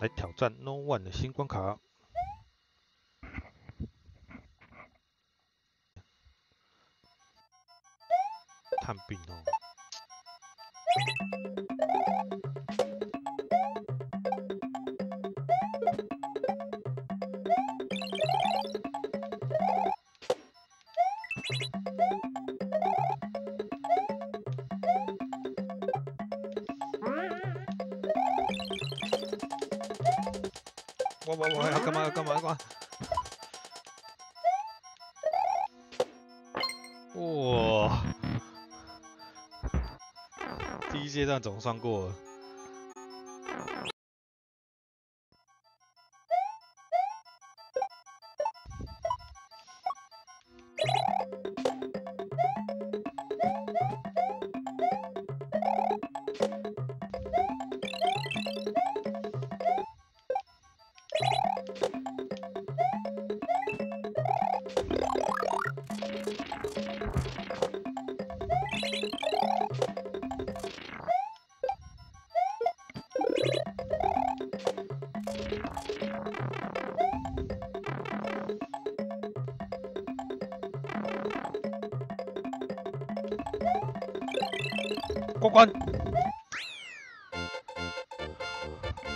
来挑战 No One 的新关卡。探病哦。我我我要干嘛干嘛干嘛？哇！第一阶段总算过了。过关，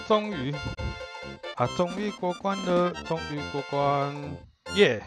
终于。啊，终于过关了，终于过关，耶！